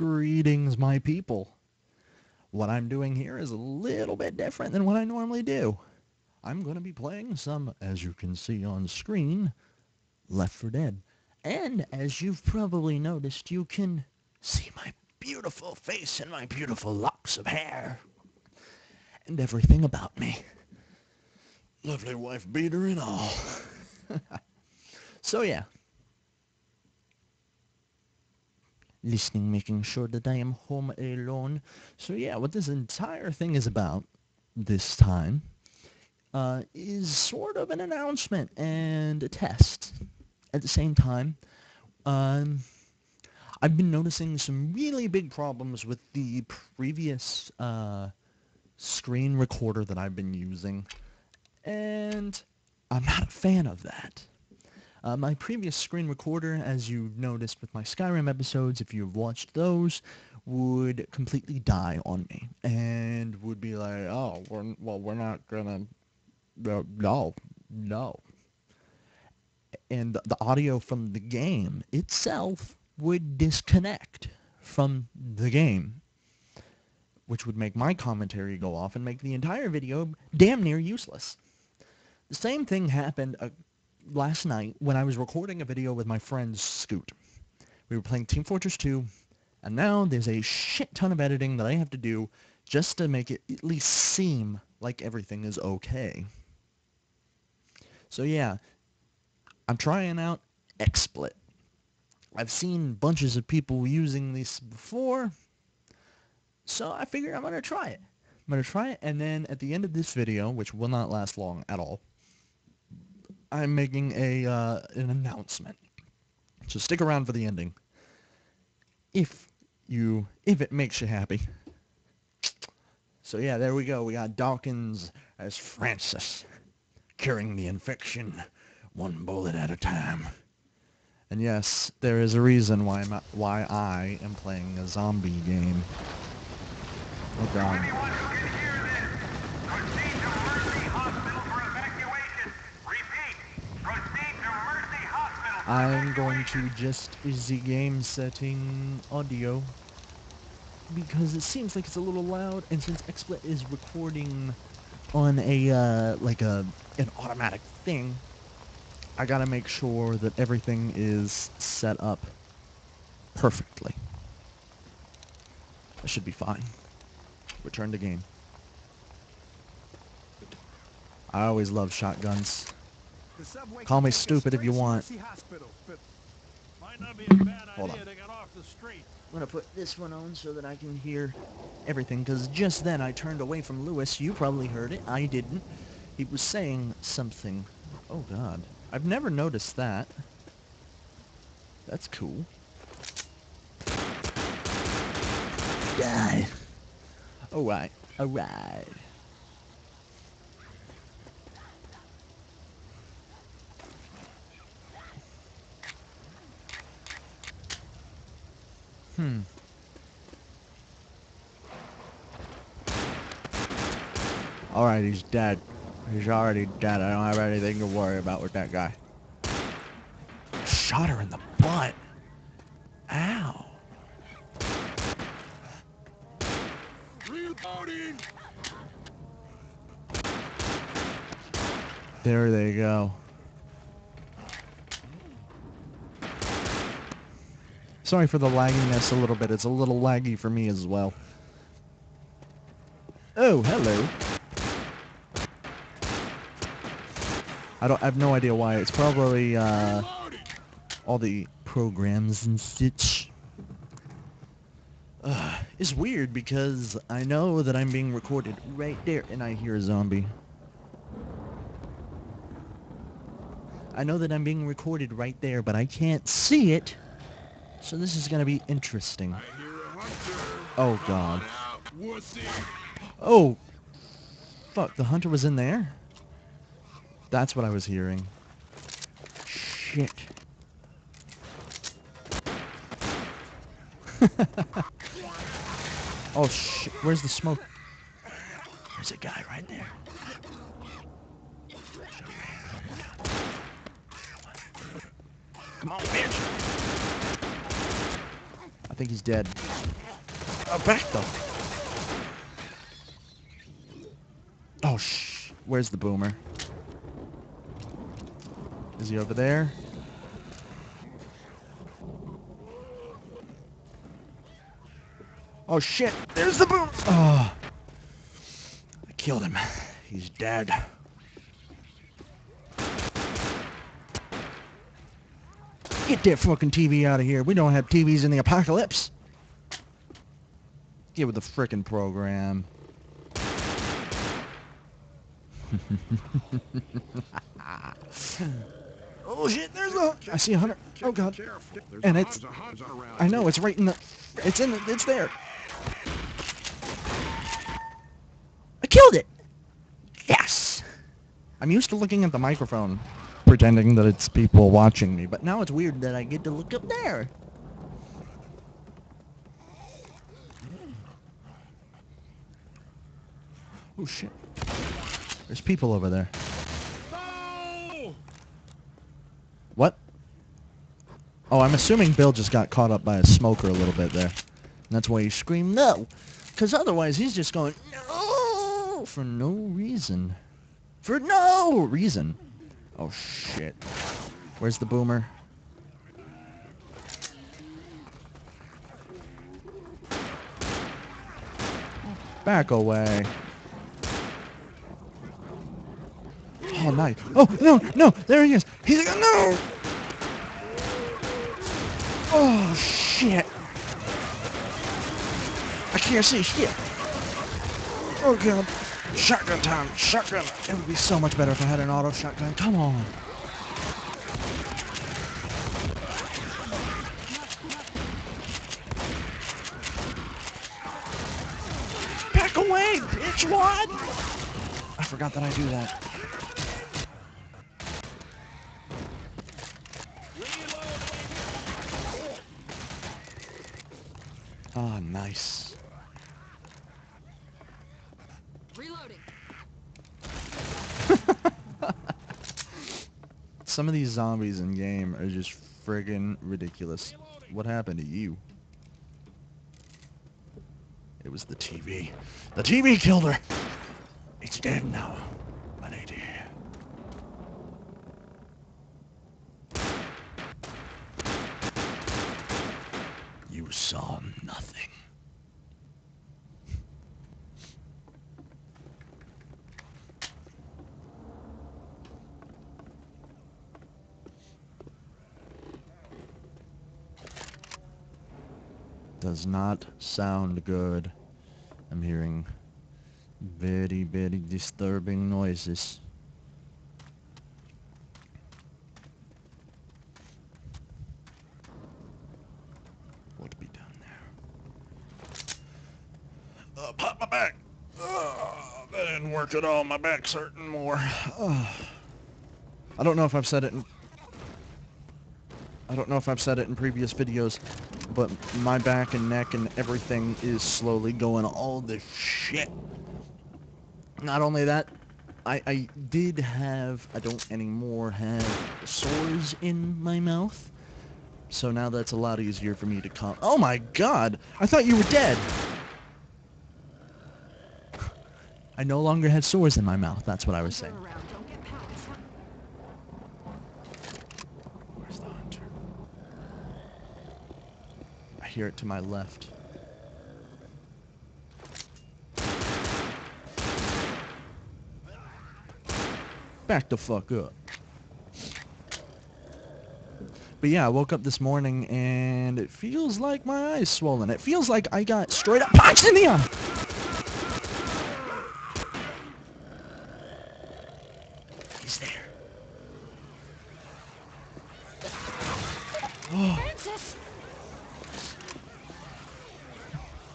Greetings, my people. What I'm doing here is a little bit different than what I normally do. I'm going to be playing some, as you can see on screen, Left 4 Dead. And as you've probably noticed, you can see my beautiful face and my beautiful locks of hair. And everything about me. Lovely wife beater and all. so yeah, listening, making sure that I am home alone. So yeah, what this entire thing is about this time uh, is sort of an announcement and a test. At the same time, um, I've been noticing some really big problems with the previous uh, screen recorder that I've been using, and I'm not a fan of that. Uh, my previous screen recorder, as you've noticed with my Skyrim episodes, if you've watched those, would completely die on me and would be like, oh, we're, well, we're not gonna, no, no. And the audio from the game itself would disconnect from the game, which would make my commentary go off and make the entire video damn near useless. The same thing happened uh, last night when I was recording a video with my friend Scoot. We were playing Team Fortress 2, and now there's a shit ton of editing that I have to do just to make it at least seem like everything is okay. So yeah, I'm trying out XSplit. I've seen bunches of people using this before, so I figure I'm going to try it. I'm going to try it, and then at the end of this video, which will not last long at all, I'm making a uh, an announcement. So stick around for the ending. If you if it makes you happy. So yeah, there we go. We got Docins as Francis, curing the infection one bullet at a time. And yes, there is a reason why I'm, why I am playing a zombie game. Oh god. I'm going to just the game setting audio because it seems like it's a little loud and since XSplit is recording on a uh, like a an automatic thing I gotta make sure that everything is set up perfectly. I should be fine. Return to game. I always love shotguns. Call me stupid if you want. Hold on. I'm to put this one on so that I can hear everything, because just then I turned away from Louis. You probably heard it. I didn't. He was saying something. Oh, God. I've never noticed that. That's cool. Die. Alright. Alright. Hmm. Alright, he's dead. He's already dead. I don't have anything to worry about with that guy. Shot her in the butt. Ow. Reloading. There they go. Sorry for the lagginess a little bit. It's a little laggy for me as well. Oh, hello. I don't I have no idea why. It's probably uh, all the programs and such. Uh, it's weird because I know that I'm being recorded right there and I hear a zombie. I know that I'm being recorded right there, but I can't see it. So this is gonna be interesting. Oh god. Oh! Fuck, the hunter was in there? That's what I was hearing. Shit. oh shit, where's the smoke? There's a guy right there. Come on, bitch! Think he's dead. Uh, back though. Oh, shh. Where's the boomer? Is he over there? Oh shit! There's the boom! Oh. I killed him. He's dead. Get that fucking TV out of here. We don't have TVs in the apocalypse. Get with the frickin' program. oh shit, there's a... I see a hunter. Oh god. And it's... I know, it's right in the... It's in the... It's there. I killed it! Yes! I'm used to looking at the microphone, pretending that it's people watching me, but now it's weird that I get to look up there. Oh shit. There's people over there. What? Oh, I'm assuming Bill just got caught up by a smoker a little bit there. And that's why he screamed no. Because otherwise he's just going, no, for no reason. For no reason. Oh, shit. Where's the boomer? Back away. Oh, nice. Oh, no, no, there he is. He's like, no! Oh, shit. I can't see shit. Oh, God. Shotgun time. Shotgun. It would be so much better if I had an auto shotgun. Come on. Back away, bitch, what? I forgot that I do that. Ah, nice. Some of these zombies in game are just friggin' ridiculous. What happened to you? It was the TV. The TV killed her! It's dead now, my lady. You saw Does not sound good. I'm hearing very, very disturbing noises. What be done there? Uh, pop my back. Uh, that didn't work at all. My back's hurting more. Uh, I don't know if I've said it in I don't know if I've said it in previous videos, but my back and neck and everything is slowly going all the shit. Not only that, I, I did have, I don't anymore have sores in my mouth. So now that's a lot easier for me to come. Oh my god! I thought you were dead! I no longer had sores in my mouth, that's what I was saying. Hunter around. Don't get pounced. Where's the hunter? I hear it to my left. Back the fuck up. But yeah, I woke up this morning and it feels like my eye's swollen. It feels like I got straight up punched in the eye. He's there. Oh. Francis!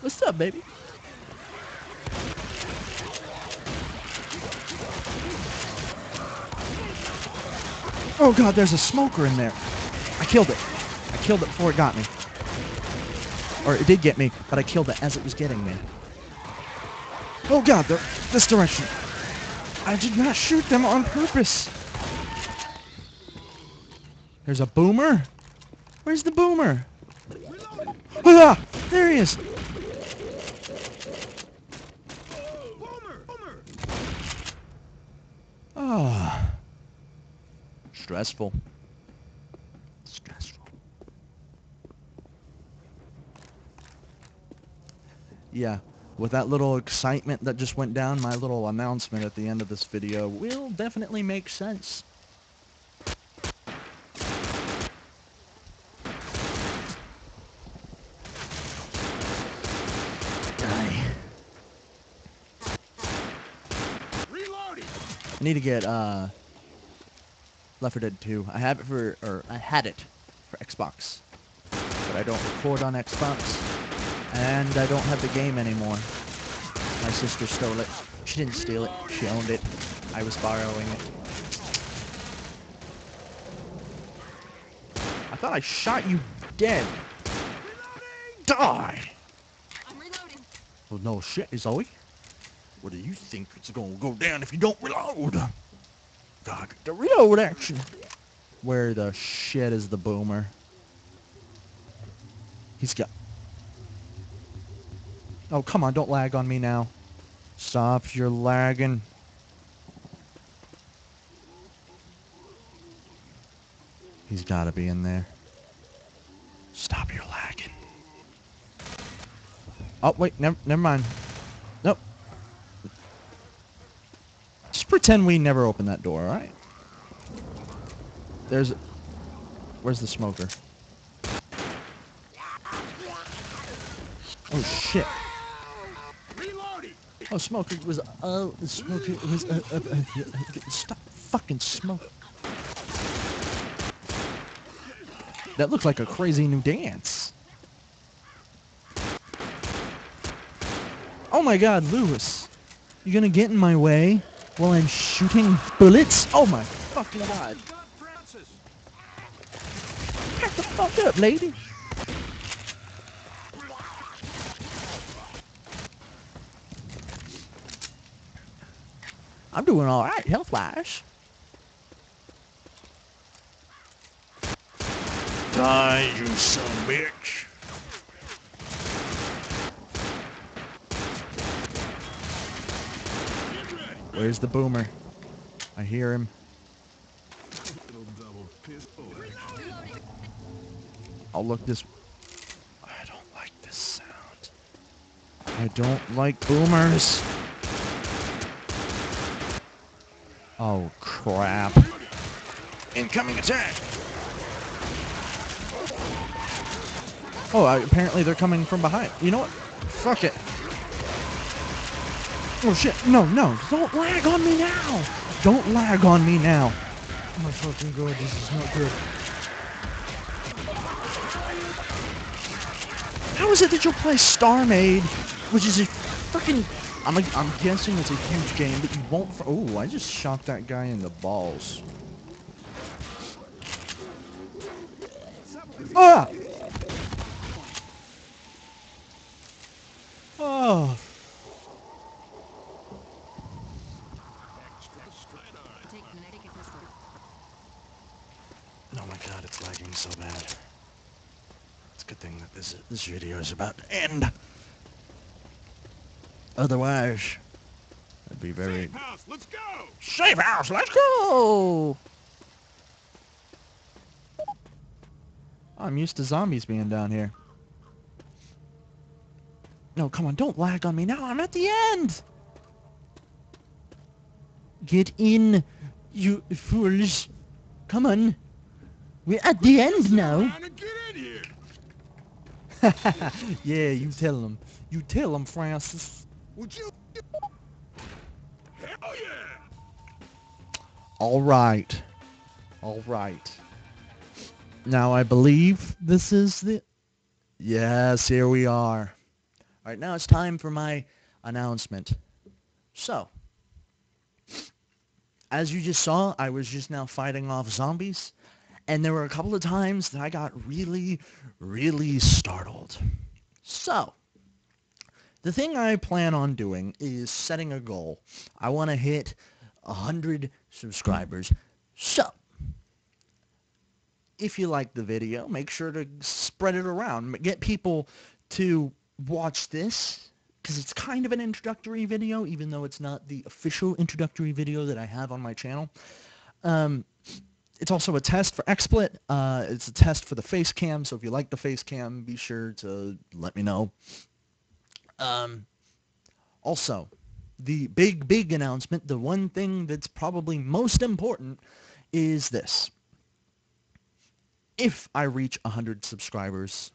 What's up, baby? Oh god, there's a smoker in there. I killed it. I killed it before it got me. Or it did get me, but I killed it as it was getting me. Oh god, they're this direction. I did not shoot them on purpose. There's a boomer? Where's the boomer? Ah, there he is. Boomer! Boomer! Ah. Stressful. Stressful. Yeah, with that little excitement that just went down, my little announcement at the end of this video will definitely make sense. Die. Reloading! I need to get uh Left 4 Dead 2. I have it for or I had it for Xbox. But I don't record on Xbox. And I don't have the game anymore. My sister stole it. She didn't steal it. She owned it. I was borrowing it. I thought I shot you dead. Reloading! Die! I'm reloading. Well, no shit, Zoe. What do you think it's gonna go down if you don't reload? God, the reload action. Where the shit is the boomer? He's got... Oh, come on, don't lag on me now. Stop your lagging. He's gotta be in there. Stop your lagging. Oh, wait, never, never mind. Nope. Just pretend we never opened that door, alright? There's... Where's the smoker? Oh, shit. Oh, smoker was... Oh, smoker was... Uh, uh, uh, stop fucking smoke. That looked like a crazy new dance. Oh my god, Louis. You gonna get in my way while I'm shooting bullets? Oh my fucking god. Back the fuck up, lady. I'm doing alright health-wise. Die, you son of a bitch. Get ready! Where's the boomer? I hear him. I'll look this. I don't like this sound. I don't like boomers. Oh crap. Incoming attack! Oh, uh, apparently they're coming from behind. You know what? Fuck it. Oh shit, no, no, don't lag on me now! Don't lag on me now! Oh my fucking god, this is not good. How is it that you'll play StarMade, which is a fucking... I'm, I'm guessing it's a huge game, but you won't... Oh, I just shot that guy in the balls. Ah! Oh. Take kinetic and pistol. Oh my god, it's lagging so bad. It's a good thing that this this video is about to end. Otherwise, I'd be very... Safe house, let's go! Safe house, let's go! I'm used to zombies being down here. No, come on, don't lag on me now. I'm at the end! Get in, you fools. Come on. We're at the end now. Trying to get in here! yeah, you tell him. You tell him, Francis. Would you? Hell yeah! All right. All right. Now I believe this is the... Yes, here we are. All right, now it's time for my announcement. So, as you just saw, I was just now fighting off zombies, and there were a couple of times that I got really, really startled. So, the thing I plan on doing is setting a goal. I want to hit 100 subscribers. So, if you like the video, make sure to spread it around. Get people to watch this because it's kind of an introductory video, even though it's not the official introductory video that I have on my channel. Um, it's also a test for XSplit. Uh, it's a test for the face cam, so if you like the face cam, be sure to let me know. Um, also, the big, big announcement, the one thing that's probably most important is this. If I reach 100 subscribers,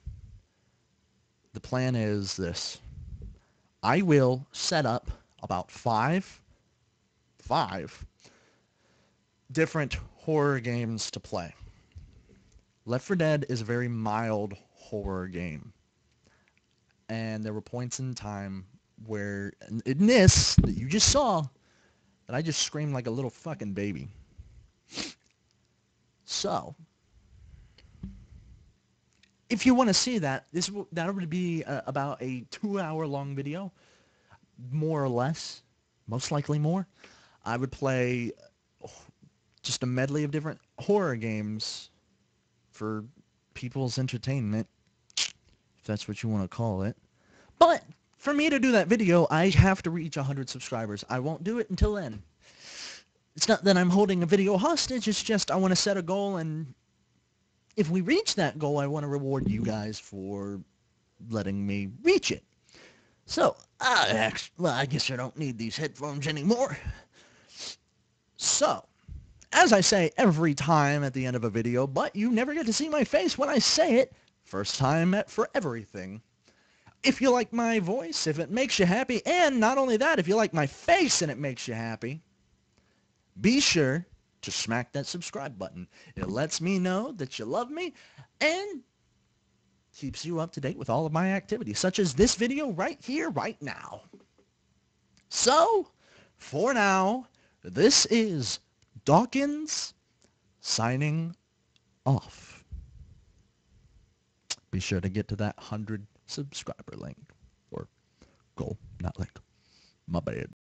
the plan is this. I will set up about five, five different horror games to play. Left 4 Dead is a very mild horror game. And there were points in time where in this that you just saw that I just screamed like a little fucking baby. So, if you want to see that, this that would be uh, about a two-hour long video, more or less, most likely more. I would play just a medley of different horror games for people's entertainment, if that's what you want to call it. But for me to do that video, I have to reach 100 subscribers. I won't do it until then. It's not that I'm holding a video hostage, it's just I want to set a goal and if we reach that goal, I want to reward you guys for letting me reach it. So, I well, I guess I don't need these headphones anymore. So, as I say every time at the end of a video, but you never get to see my face when I say it, first time for everything. If you like my voice, if it makes you happy, and not only that, if you like my face and it makes you happy, be sure to smack that subscribe button. It lets me know that you love me and keeps you up to date with all of my activities, such as this video right here, right now. So, for now, this is Docins signing off. Be sure to get to that 100 subscriber link, or goal, not link. My bad.